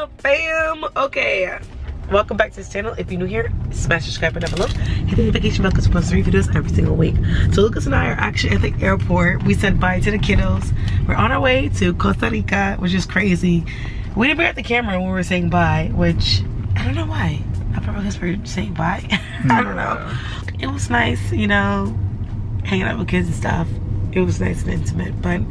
up fam okay. Welcome back to this channel. If you're new here smash subscribe button down below. Hit the notification bell because we post three videos every single week. So lucas and i are actually at the airport. We said bye to the kiddos. We're on our way to costa rica which is crazy. We didn't bring out the camera when we were saying bye which i don't know why. I probably guess we we're saying bye. I don't hmm. know. It was nice you know hanging out with kids and stuff. It was nice and intimate but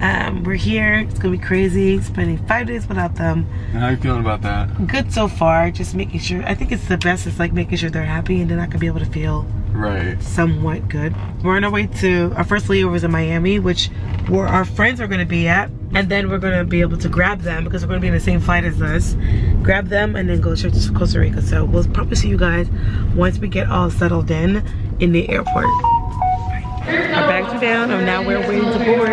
um, we're here. It's gonna be crazy. Spending five days without them. How are you feeling about that? Good so far. Just making sure. I think it's the best. It's like making sure they're happy, and then I can be able to feel right somewhat good. We're on our way to our first layover is in Miami, which where our friends are gonna be at, and then we're gonna be able to grab them because we're gonna be in the same flight as us. Grab them and then go straight to Costa Rica. So we'll probably see you guys once we get all settled in in the airport. Our bags are down and now we're waiting to board.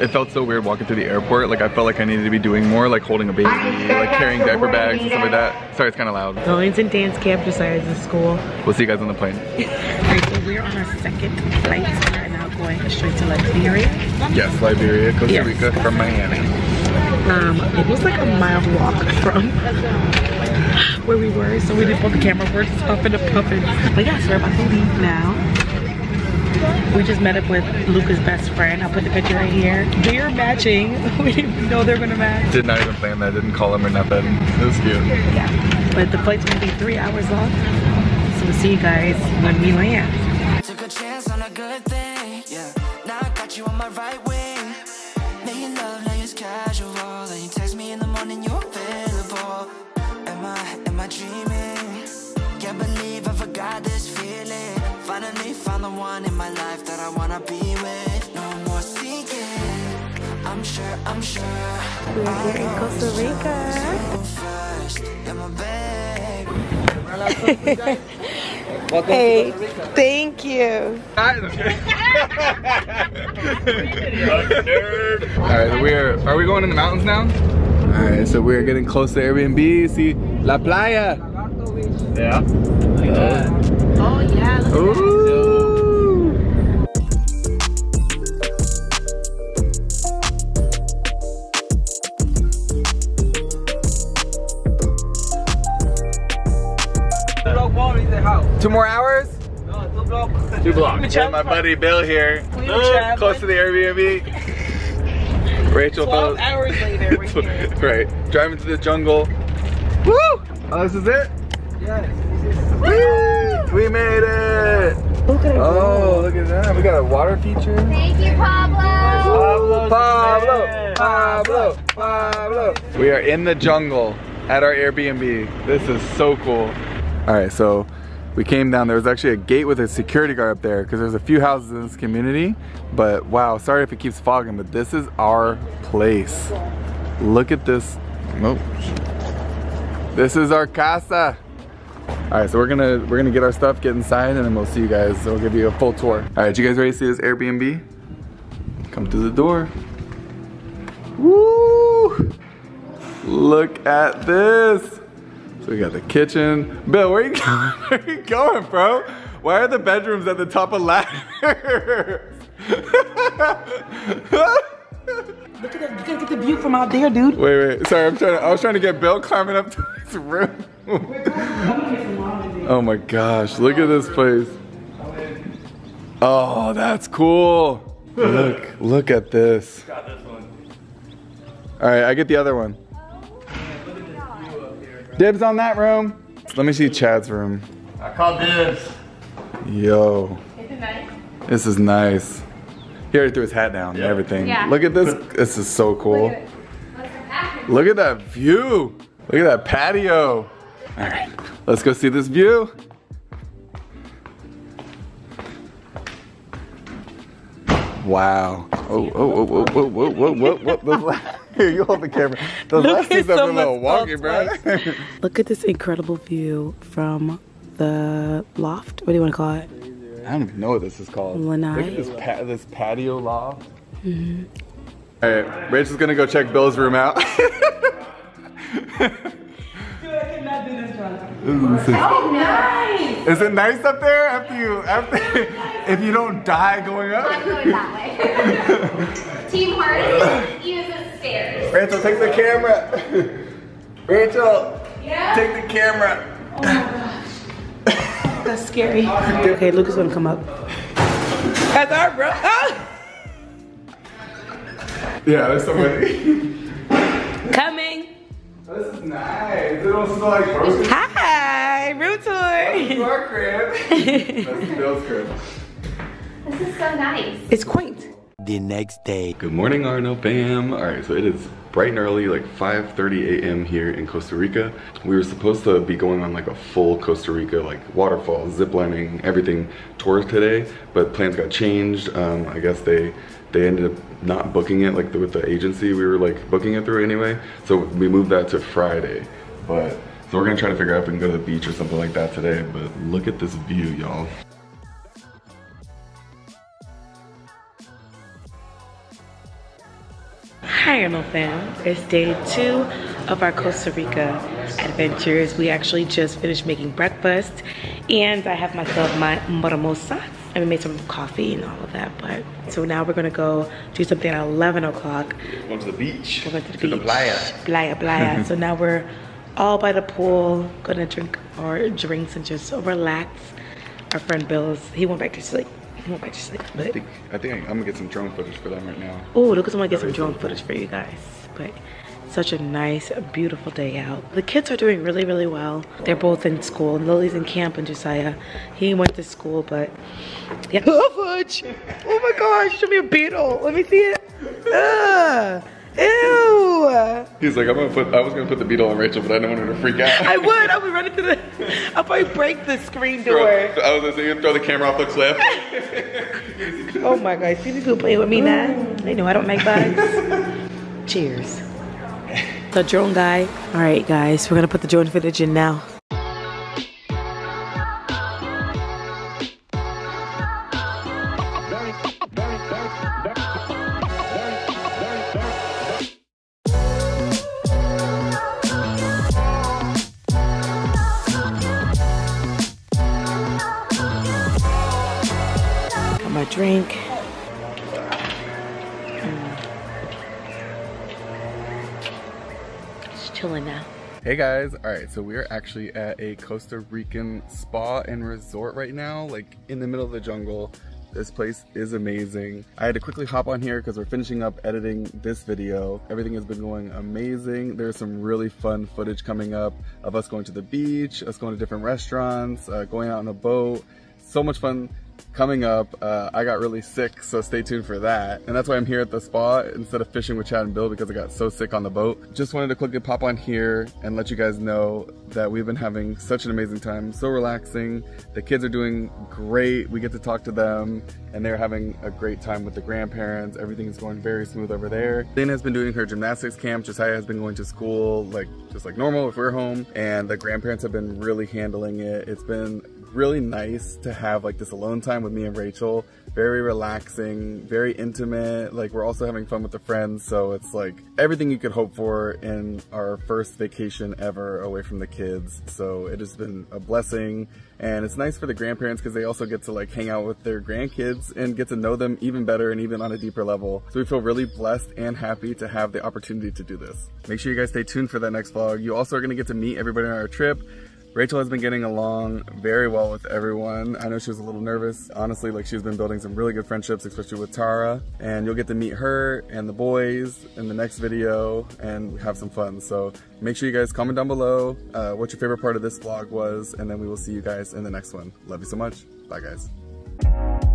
It felt so weird walking through the airport. Like I felt like I needed to be doing more, like holding a baby, like carrying diaper bags and stuff like that. Sorry, it's kind of loud. In dance camp besides the school. We'll see you guys on the plane. Alright, so we're on our second flight. We're now going straight to Liberia. Yes, Liberia, Costa Yes. Rica from Miami. Um, it was like a mile walk from where we were, so we didn't put the camera. We're just puffing and puffing. But yes, we're about to leave now. We just met up with Luca's best friend. I'll put the picture right here. They're matching. We didn't know they're gonna match. Did not even plan that. Didn't call him or nothing. It was cute. Yeah. But the flight's gonna be three hours long. So we'll see you guys when we land. Took a chance on a good thing, yeah. Now I got you on my right wing. Making love, now it's casual. And you text me in the morning, you're available. Am I, am I dreaming? Finally found the one in my life that I wanna be with. No more seeking. I'm sure, I'm sure. We're here in Costa Rica. Go first, you're my babe. Hey, thank you. Alright, we're are we going in the mountains now? Alright, so we're getting close to Airbnb. See La Playa. Yeah. Oh yeah, Ooh. Two more hours? Two blocks. And my buddy Bill here. traveling. Close to the Airbnb. Rachael 12 fell- hours later, we're here. right. Driving to the jungle. Woo! Oh, this is it? Yes. Woo! We made it! Look at. Oh, look at that. We got a water feature. Thank you, Pablo. Pablo. Pablo, Pablo, Pablo. We are in the jungle at our Airbnb. This is so cool. All right, so we came down. There was actually a gate with a security guard up there because there's a few houses in this community. But wow, sorry if it keeps fogging, but this is our place. Look at this. Nope. This is our casa. All right, so we're gonna we're gonna get our stuff, get inside, and then we'll see you guys. So we'll give you a full tour. All right, you guys ready to see this Airbnb? Come through the door. Woo! Look at this. So we got the kitchen. Bill, where you going? Where you going, bro? Why are the bedrooms at the top of ladders? Look at that. You gotta get the view from out there, dude. wait, wait. Sorry, I'm trying to. I was trying to get Bill climbing up to his room. oh my gosh! Look at this place. Oh, that's cool. Look, look at this. All right, I get the other one. Dibs on that room. Let me see Chad's room. I called dibs. Yo. This is nice. He already threw his hat down and everything. Yeah. Look at this. This is so cool. Look at that view. Look at that patio. All right, let's go see this view. Wow. Oh, oh, oh, oh, oh, whoa, whoa, whoa, whoa. Those la- Here, you hold the camera. Those Look last two at stuff a little wonky, bro. Look at this incredible view from the loft. What do you want to call it? I don't even know what this is called. Lanai? Look at this, pa- this patio loft. Mm-hmm. All right, Rachael's gonna go check Bill's room out. Oh, nice. Is it nice up there after you after if you don't die going up? I'm going that way. Team hardest use the stairs. Rachael, take the camera. Rachael, yeah? take the camera. Oh my gosh. That's scary. okay, Lucas gonna come up. That's our bro. Oh. Yeah, there's somebody. Coming. This is nice. It don't smell like groceries. Hi, room tour. That's our crib. That's Bill's crib. This is so nice. It's quaint. The next day. Good morning, R & L fam. All right, so it is bright and early, like 5.30 a.m. here in Costa Rica. We were supposed to be going on like a full Costa Rica, like waterfalls, ziplining, everything tour today, but plans got changed. Um, I guess they they ended up not booking it like the, with the agency we were like booking it through anyway. So we moved that to Friday. But so we're gonna try to figure out if we can go to the beach or something like that today. But look at this view, y'all. Hi, R & L fam. It's day two of our Costa Rica adventures. We actually just finished making breakfast and I have myself my moromosa and we made some coffee and all of that. But so now we're gonna go do something at 11 o'clock. Going to the beach. We're going to the to beach. The playa. Playa, playa. so now we're all by the pool, gonna drink our drinks and just relax. Our friend Bill's, he went back to sleep. He went back to sleep. I But think, I think I'm gonna get some drone footage for them right now. oh, Lucas, I'm gonna get some drone footage for you guys. But such a nice, beautiful day out. The kids are doing really, really well. They're both in school. Lily's in camp and Josiah, he went to school, but yeah. Oh, fudge! Oh my gosh, show me a beetle. Let me see it. Ugh. Ew! He's like, I'm gonna put. I was gonna put the beetle on Rachael, but I don't want her to freak out. I would. I would run into the. I'll probably break the screen Throw- door. I was gonna say, you throw the camera off the cliff. Oh my god, see these people playing with me now? They know I don't make bugs. Cheers. The drone guy. All right, guys, we're gonna put the drone footage in now. Drink. Mm. Just chilling now. Hey guys, all right, so we are actually at a Costa Rican spa and resort right now, like in the middle of the jungle. This place is amazing. I had to quickly hop on here because we're finishing up editing this video. Everything has been going amazing. There's some really fun footage coming up of us going to the beach, us going to different restaurants, uh, going out on a boat. So much fun coming up. Uh, I got really sick, so stay tuned for that. And that's why I'm here at the spa instead of fishing with Chad and Bill because I got so sick on the boat. Just wanted to quickly pop on here and let you guys know that we've been having such an amazing time, so relaxing. The kids are doing great. We get to talk to them and they're having a great time with the grandparents. Everything is going very smooth over there. Dana has been doing her gymnastics camp. Josiah has been going to school like just like normal if we're home. And the grandparents have been really handling it. It's been really nice to have like this alone time with me and Rachael. Very relaxing, very intimate. Like we're also having fun with the friends. So it's like everything you could hope for in our first vacation ever away from the kids. So it has been a blessing. And it's nice for the grandparents because they also get to like hang out with their grandkids and get to know them even better and even on a deeper level. So we feel really blessed and happy to have the opportunity to do this. Make sure you guys stay tuned for that next vlog. You also are going to get to meet everybody on our trip. Rachael has been getting along very well with everyone. I know she was a little nervous. Honestly, like she's been building some really good friendships, especially with Tara. And you'll get to meet her and the boys in the next video and have some fun. So make sure you guys comment down below uh, what your favorite part of this vlog was. And then we will see you guys in the next one. Love you so much. Bye guys.